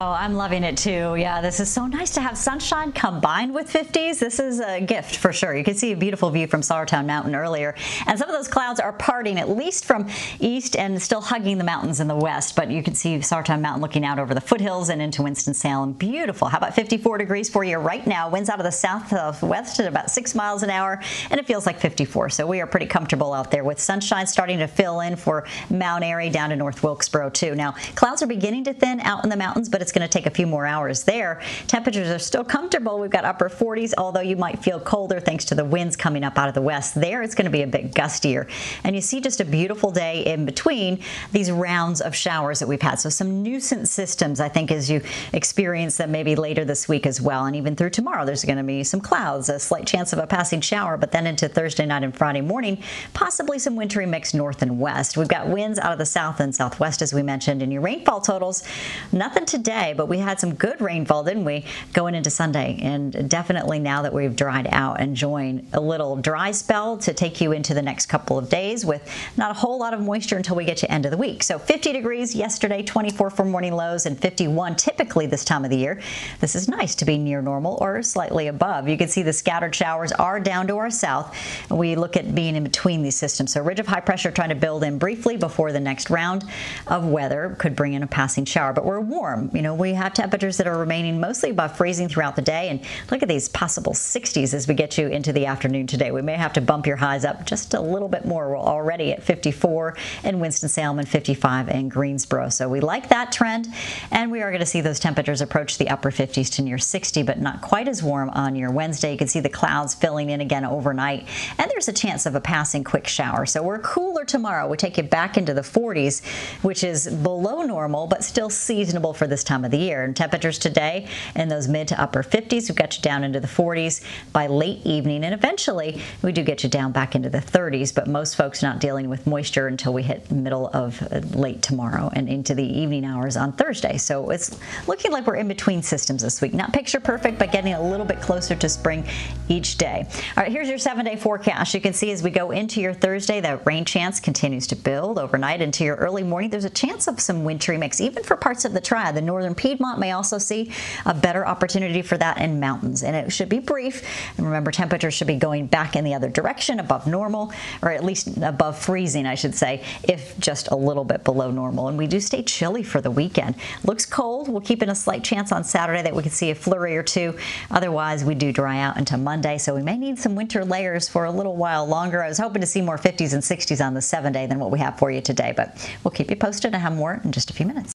Oh, I'm loving it too. Yeah, this is so nice to have sunshine combined with 50s. This is a gift for sure. You can see a beautiful view from Sauratown Mountain earlier. And some of those clouds are parting at least from east and still hugging the mountains in the west. But you can see Sauratown Mountain looking out over the foothills and into Winston-Salem. Beautiful. How about 54 degrees for you right now? Winds out of the south-west at about 6 miles an hour and it feels like 54. So we are pretty comfortable out there with sunshine starting to fill in for Mount Airy down to North Wilkesboro too. Now, clouds are beginning to thin out in the mountains, but it's going to take a few more hours there. Temperatures are still comfortable. We've got upper 40s, although you might feel colder thanks to the winds coming up out of the west. There it's going to be a bit gustier. And you see just a beautiful day in between these rounds of showers that we've had. So some nuisance systems, I think, as you experience them maybe later this week as well. And even through tomorrow, there's going to be some clouds, a slight chance of a passing shower, but then into Thursday night and Friday morning, possibly some wintry mix north and west. We've got winds out of the south and southwest, as we mentioned, and your rainfall totals, nothing today, but we we had some good rainfall, didn't we, going into Sunday? And definitely now that we've dried out, enjoying a little dry spell to take you into the next couple of days with not a whole lot of moisture until we get to end of the week. So 50 degrees yesterday, 24 for morning lows, and 51 typically this time of the year. This is nice to be near normal or slightly above. You can see the scattered showers are down to our south. We look at being in between these systems. So ridge of high pressure trying to build in briefly before the next round of weather could bring in a passing shower. But we're warm. You know, we have temperatures that are remaining mostly above freezing throughout the day. And look at these possible 60s as we get you into the afternoon today. We may have to bump your highs up just a little bit more. We're already at 54 in Winston-Salem and 55 in Greensboro. So we like that trend. And we are going to see those temperatures approach the upper 50s to near 60, but not quite as warm on your Wednesday. You can see the clouds filling in again overnight. And there's a chance of a passing quick shower. So we're cooler tomorrow. We take you back into the 40s, which is below normal, but still seasonable for this time of the year year. And temperatures today in those mid to upper 50s, we've got you down into the 40s by late evening. And eventually, we do get you down back into the 30s, but most folks not dealing with moisture until we hit middle of uh, late tomorrow and into the evening hours on Thursday. So it's looking like we're in between systems this week. Not picture perfect, but getting a little bit closer to spring each day. All right, here's your seven day forecast. You can see as we go into your Thursday, that rain chance continues to build overnight into your early morning. There's a chance of some wintry mix, even for parts of the triad, the northern Piedmont Piedmont may also see a better opportunity for that in mountains. And it should be brief. And remember, temperatures should be going back in the other direction above normal, or at least above freezing, I should say, if just a little bit below normal. And we do stay chilly for the weekend. Looks cold. We'll keep in a slight chance on Saturday that we can see a flurry or two. Otherwise, we do dry out into Monday. So we may need some winter layers for a little while longer. I was hoping to see more 50s and 60s on the seven day than what we have for you today, but we'll keep you posted and have more in just a few minutes.